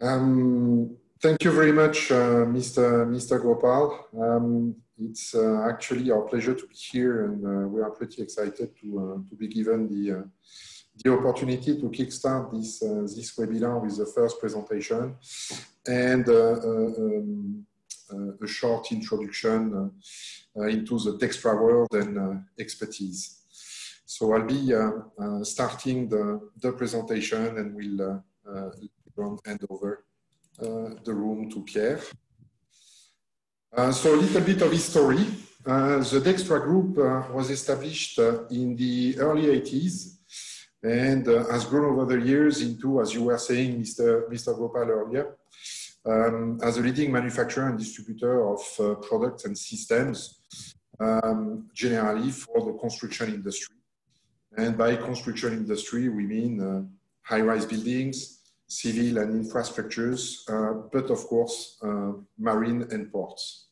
Um, thank you very much, uh, Mr. Mr. Gopal. Um, it's uh, actually our pleasure to be here, and uh, we are pretty excited to uh, to be given the uh, the opportunity to kickstart this this webinar with the first presentation and um, a short introduction into the Dextra world and expertise. So I'll be starting the the presentation, and we'll hand over uh, the room to Pierre. Uh, so a little bit of history. Uh, the Dextra Group was established in the early 80s and has grown over the years into, as you were saying, Mr. Mr. Gopal earlier, um, as a leading manufacturer and distributor of uh, products and systems, um, generally for the construction industry. And by construction industry, we mean uh, high-rise buildings, civil and infrastructures, uh, but of course, uh, marine and ports.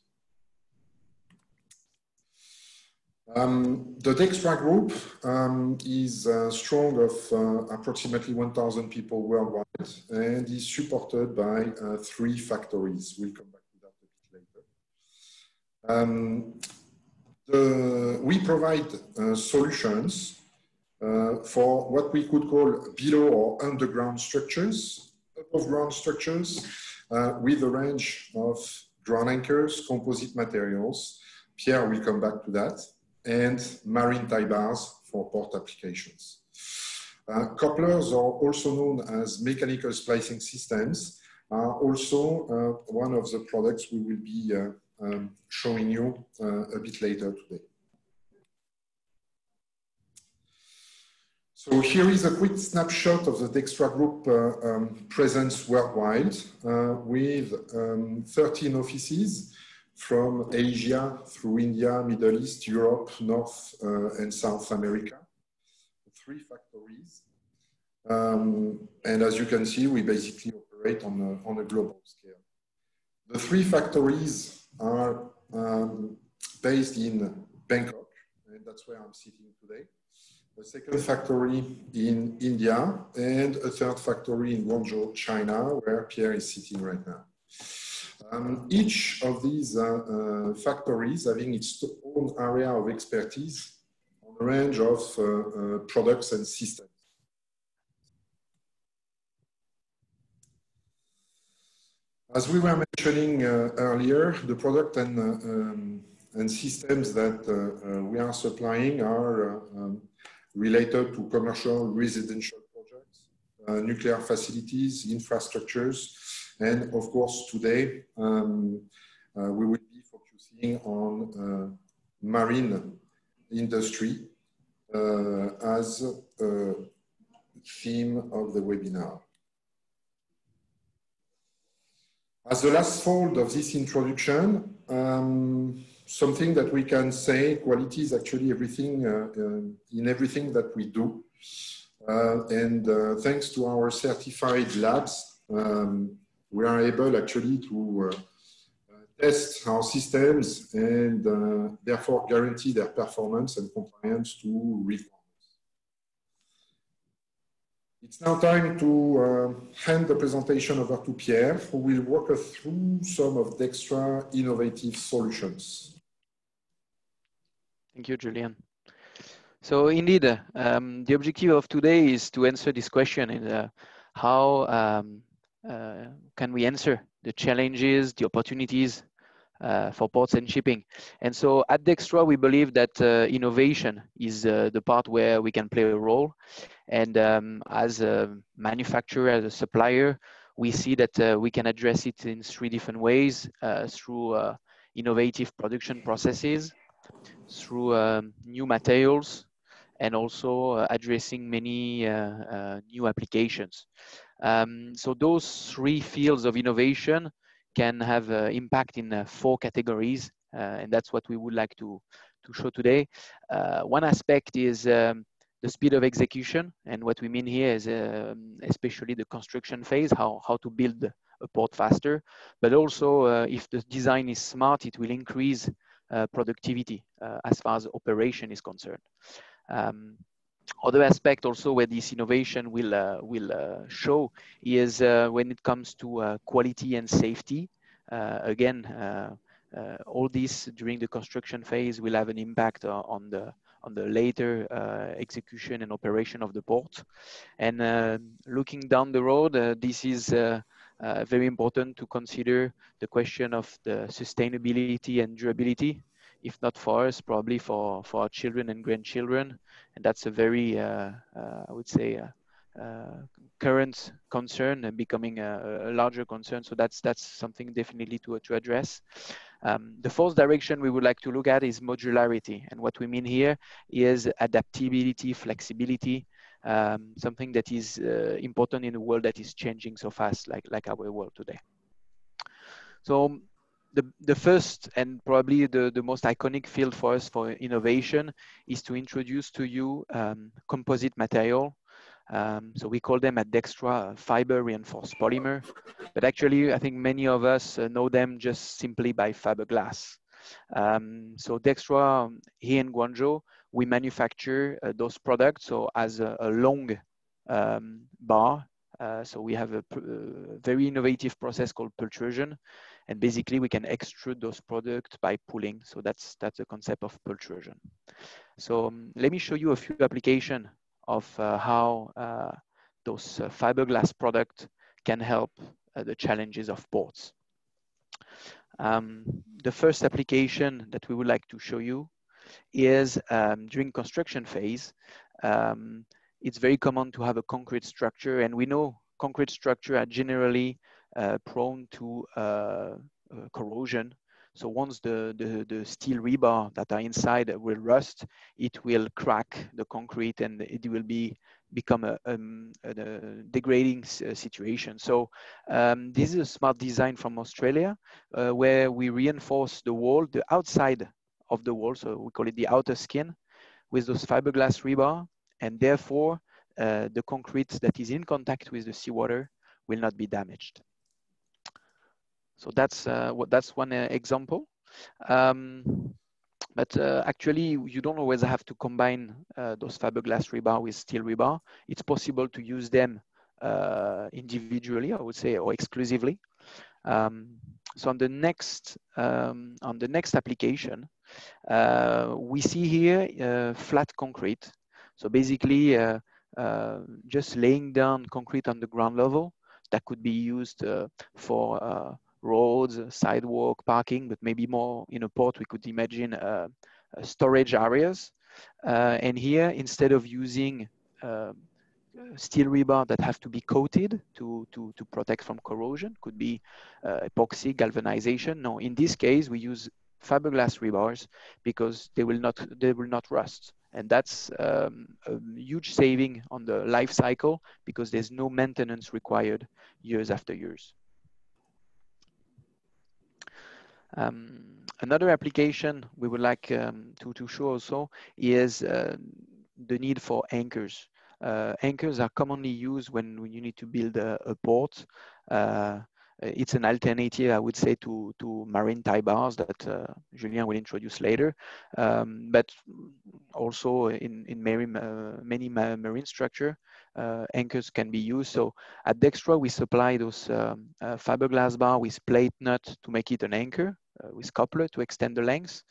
Um, the Dextra Group um, is uh, strong of uh, approximately 1,000 people worldwide and is supported by uh, three factories. We'll come back to that a bit later. Um, the, we provide uh, solutions for what we could call below or underground structures, above ground structures, uh, with a range of ground anchors, composite materials. Pierre will come back to that, and marine tie bars for port applications. Uh, couplers are also known as mechanical splicing systems, are also uh, one of the products we will be uh, um, showing you uh, a bit later today. So here is a quick snapshot of the Dextra Group uh, um, presence worldwide uh, with um, 13 offices from Asia through India, Middle East, Europe, North uh, and South America. Three factories. Um, and as you can see, we basically operate on a, on a global scale. The three factories are um, based in Bangkok, and that's where I'm sitting today a second factory in India, and a third factory in Guangzhou, China, where Pierre is sitting right now. Um, each of these uh, uh, factories having its own area of expertise on a range of uh, uh products and systems. As we were mentioning uh, earlier, the product and, uh, um, and systems that we are supplying are um, related to commercial residential projects, uh, nuclear facilities, infrastructures, and of course today um, uh, we will be focusing on uh, marine industry uh, as a theme of the webinar. As the last fold of this introduction, um, something that we can say quality is actually everything uh, uh, in everything that we do. Uh, and uh, thanks to our certified labs, um, we are able actually to uh, test our systems and uh, therefore guarantee their performance and compliance to requirements. It's now time to hand the presentation over to Pierre, who will walk us through some of Dextra innovative solutions. Thank you, Julien. So indeed, um, the objective of today is to answer this question in uh, how um, uh, can we answer the challenges, the opportunities uh, for ports and shipping. And so at Dextra, we believe that uh, innovation is uh, the part where we can play a role. And um, as a manufacturer, as a supplier, we see that uh, we can address it in three different ways through innovative production processes, through um, new materials and also uh, addressing many uh, uh, new applications. Um, so those three fields of innovation can have impact in four categories, and that's what we would like to, to show today. one aspect is um, the speed of execution. And what we mean here is um, especially the construction phase, how, how to build a port faster. But also, uh, if the design is smart, it will increase uh, productivity uh, as far as operation is concerned. Um, other aspect also where this innovation will uh, will uh, show is uh, when it comes to uh, quality and safety. Uh, again, uh, all this during the construction phase will have an impact on the on the later execution and operation of the port. And looking down the road, this is very important to consider the question of the sustainability and durability if not for us, probably for, for our children and grandchildren. And that's a very, uh, uh, I would say, uh, uh current concern and becoming a, a, larger concern. So that's that's something definitely to, to address. Um, the fourth direction we would like to look at is modularity. And what we mean here is adaptability, flexibility, um, something that is uh, important in a world that is changing so fast, like, like our world today. So the, the first and probably the, the most iconic field for us for innovation is to introduce to you um, composite material. Um, so we call them at Dextra fiber reinforced polymer, but actually I think many of us uh, know them just simply by fiberglass. Um, so Dextra um, here in Guangzhou, we manufacture uh, those products so as a, a long um, bar. Uh, so we have a, uh, very innovative process called pultrusion and basically we can extrude those products by pulling. So that's that's the concept of pultrusion. So um, let me show you a few applications of how those fiberglass products can help the challenges of ports. Um, the first application that we would like to show you is um, during construction phase. Um, it's very common to have a concrete structure and we know concrete structure are generally uh, prone to uh, uh, corrosion. So once the, the, the, steel rebar that are inside will rust, it will crack the concrete and it will be become a, um, a, degrading situation. So um, this is a smart design from Australia uh, where we reinforce the wall, the outside of the wall, so we call it the outer skin, with those fiberglass rebar, and therefore uh, the concrete that is in contact with the seawater will not be damaged. So that's uh, what that's one uh, example. Um, but uh, actually, you don't always have to combine uh, those fiberglass rebar with steel rebar. It's possible to use them uh, individually, I would say, or exclusively. Um, so on the next um, on the next application, uh, we see here flat concrete. So basically, just laying down concrete on the ground level that could be used for roads, sidewalk, parking, but maybe more in a port, we could imagine uh, uh, storage areas. Uh, and here, instead of using steel rebar that have to be coated to, to, to protect from corrosion, could be uh, epoxy, galvanization. No, in this case, we use fiberglass rebars because they will not, they will not rust. And that's um, a huge saving on the life cycle because there's no maintenance required years after years. Um, another application we would like um, to, to show also is uh, the need for anchors. Uh, anchors are commonly used when, you need to build a, a port. Uh, it's an alternative, I would say, to, to marine tie bars that uh, Julien will introduce later. Um, but also in, in marine, many marine structure, anchors can be used. So at Dextra, we supply those um, fiberglass bar with plate nut to make it an anchor with coupler to extend the length.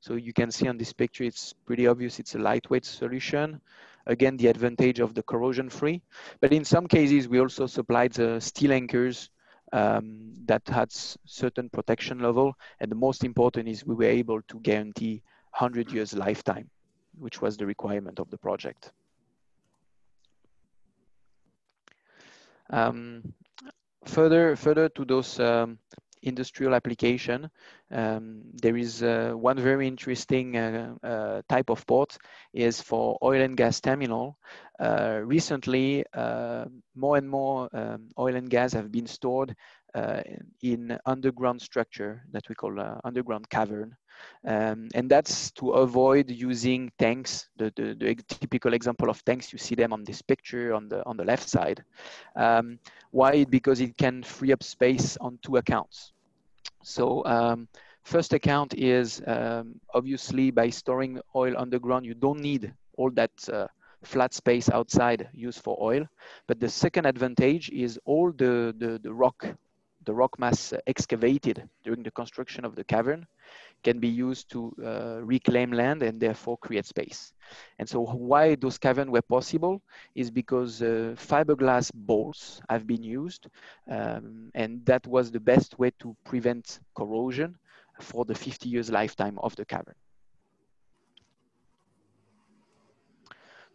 So you can see on this picture, it's pretty obvious it's a lightweight solution. Again, the advantage of the corrosion free. But in some cases, we also supplied the steel anchors um, that had certain protection level. And the most important is we were able to guarantee 100 years lifetime, which was the requirement of the project. Um, further, further to those um, industrial application, um, there is uh, one very interesting uh, uh, type of port is for oil and gas terminal. Uh, recently, uh, more and more um, oil and gas have been stored in underground structure that we call underground cavern. Um, and that's to avoid using tanks, the, the, the, typical example of tanks, you see them on this picture on the, on the left side. Um, why? Because it can free up space on two accounts. So um, first account is um, obviously by storing oil underground, you don't need all that uh, flat space outside used for oil. But the second advantage is all the, the, the rock, the rock mass excavated during the construction of the cavern can be used to uh, reclaim land and therefore create space. And so why those caverns were possible is because uh, fiberglass balls have been used um, and that was the best way to prevent corrosion for the 50 years lifetime of the cavern.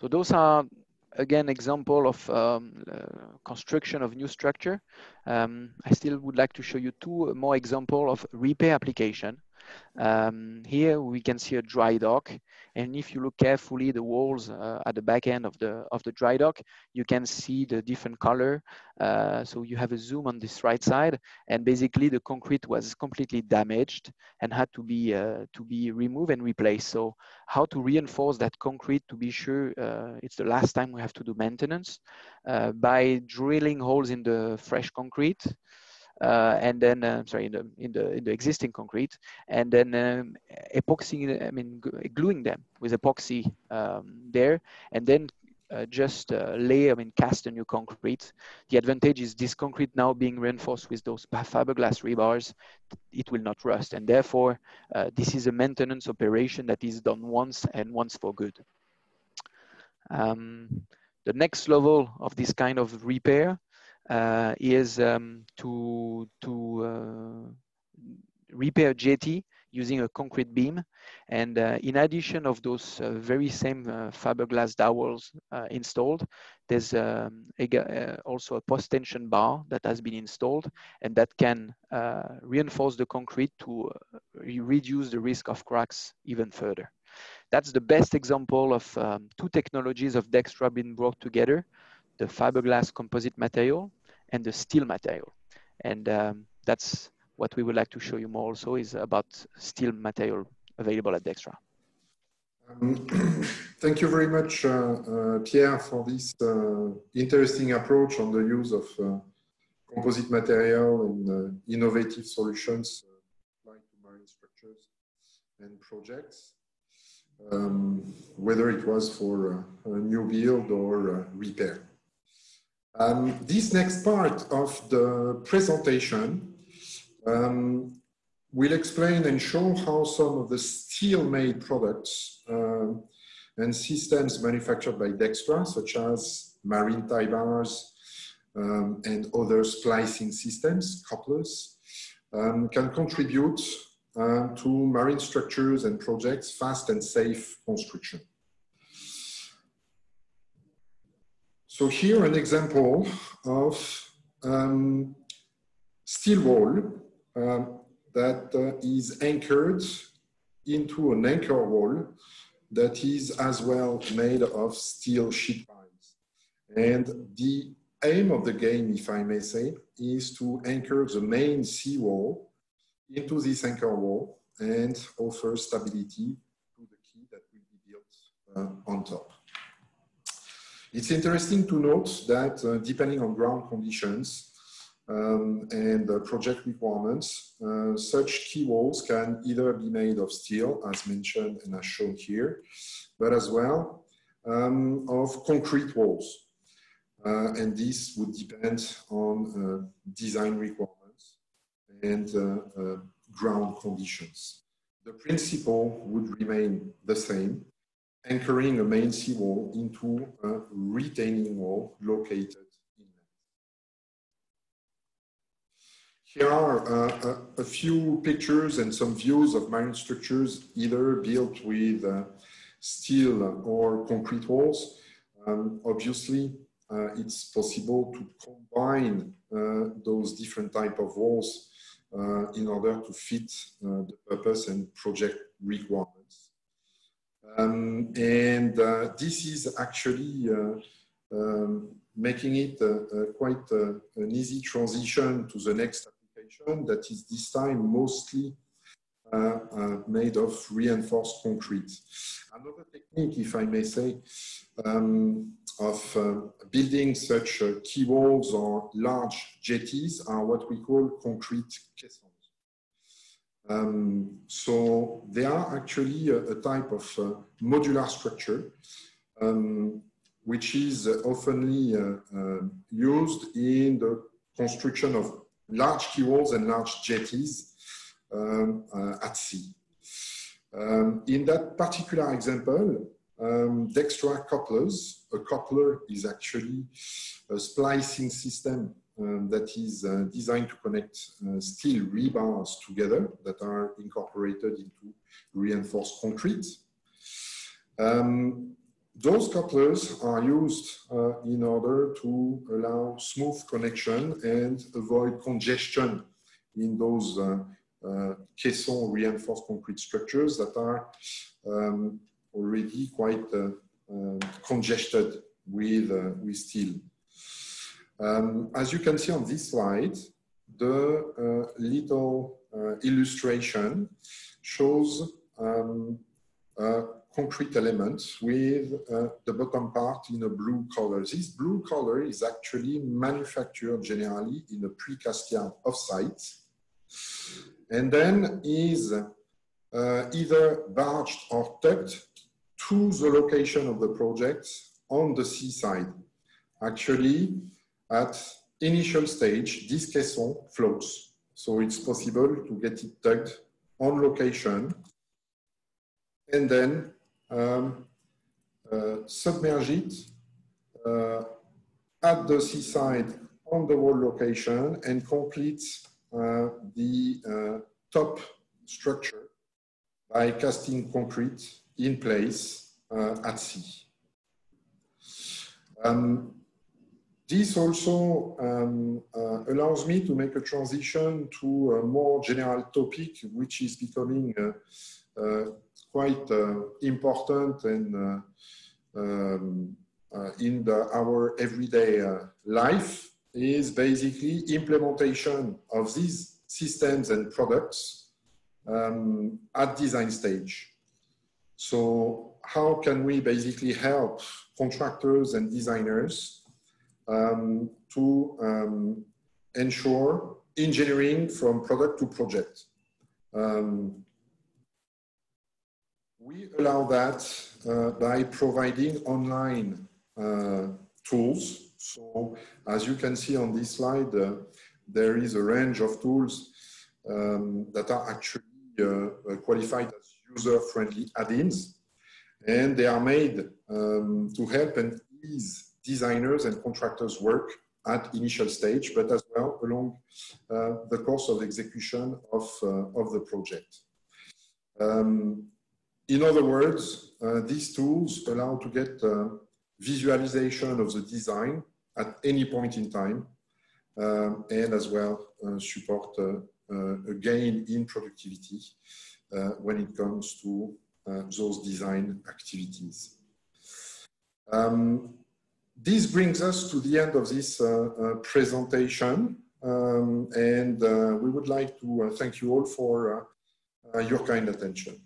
So those are again example of um, uh, construction of new structure. Um, I still would like to show you two more example of repair application. Um, here we can see a dry dock. And if you look carefully, the walls uh, at the back end of the, of the dry dock, you can see the different color. Uh, so you have a zoom on this right side. And basically the concrete was completely damaged and had to be, uh, to be removed and replaced. So how to reinforce that concrete to be sure uh, it's the last time we have to do maintenance uh, by drilling holes in the fresh concrete uh, and then uh, sorry in the in the in the existing concrete, and then um, epoxying, I mean gluing them with epoxy um, there, and then uh, just uh, lay, I mean, cast a new concrete. The advantage is this concrete now being reinforced with those fiberglass rebars, it will not rust. And therefore, uh, this is a maintenance operation that is done once and once for good. Um, the next level of this kind of repair is um, to, to uh, repair jetty using a concrete beam. And uh, in addition of those uh, very same uh, fiberglass dowels uh, installed, there's um, a, also a post-tension bar that has been installed and that can reinforce the concrete to reduce the risk of cracks even further. That's the best example of um, two technologies of Dextra being brought together the fiberglass composite material and the steel material. And um, that's what we would like to show you more also is about steel material available at Dextra. Um, thank you very much, uh, uh, Pierre, for this uh, interesting approach on the use of uh, composite material and uh, innovative solutions uh, applied to marine structures and projects, um, whether it was for a new build or repair. Um, this next part of the presentation um, will explain and show how some of the steel-made products uh, and systems manufactured by Dextra, such as marine tie bars um, and other splicing systems, couplers, um, can contribute uh, to marine structures and projects fast and safe construction. So here an example of um, steel wall um, that uh, is anchored into an anchor wall that is as well made of steel sheet piles. And the aim of the game, if I may say, is to anchor the main seawall into this anchor wall and offer stability to the quay that will be built uh, on top. It's interesting to note that uh, depending on ground conditions um, and uh, project requirements, uh, such quay walls can either be made of steel, as mentioned and as shown here, but as well um, of concrete walls. Uh, and this would depend on uh, design requirements and uh, ground conditions. The principle would remain the same, anchoring a main seawall into a retaining wall located. Here are uh, a, a, few pictures and some views of marine structures either built with uh, steel or concrete walls. Um, obviously, uh, it's possible to combine uh, those different type of walls uh, in order to fit uh, the purpose and project requirements. Um, and uh, this is actually uh, um, making it uh, quite an easy transition to the next application that is this time mostly uh, uh, made of reinforced concrete. Another technique, if I may say, um, of uh, building such quay walls or large jetties are what we call concrete caissons. Um, so they are actually a, a type of uh, modular structure um, which is oftenly used in the construction of large quay walls and large jetties um, at sea. Um, in that particular example, um, Dextra couplers, a coupler is actually a splicing system um, that is uh, designed to connect uh, steel rebars together that are incorporated into reinforced concrete. Um, those couplers are used uh, in order to allow smooth connection and avoid congestion in those uh, uh, caisson reinforced concrete structures that are um, already quite uh, uh, congested with, with steel. Um, as you can see on this slide, the little illustration shows um, concrete element with uh, the bottom part in a blue color. This blue color is actually manufactured generally in a precast yard offsite and then is uh, either barged or tucked to the location of the project on the seaside. Actually, at initial stage, this caisson floats. So it's possible to get it tugged on location and then um, uh, submerge it uh, at the seaside on the wall location and complete uh, the uh, top structure by casting concrete in place uh, at sea. Um, this also um, uh, allows me to make a transition to a more general topic, which is becoming uh, uh, quite important and um, in the, our everyday life is basically implementation of these systems and products um, at design stage. So how can we basically help contractors and designers um, to um, ensure engineering from product to project? Um, we allow that uh, by providing online uh, tools so as you can see on this slide, uh, there is a range of tools um, that are actually uh, qualified as user-friendly add-ins. And they are made um, to help and ease designers and contractors work at initial stage, but as well along uh, the course of execution of, uh, of the project. Um, in other words, uh, these tools allow to get uh, visualization of the design at any point in time, um, and as well uh, support a gain in productivity when it comes to those design activities. Um, this brings us to the end of this uh, uh, presentation. Um, and uh, we would like to thank you all for your kind attention.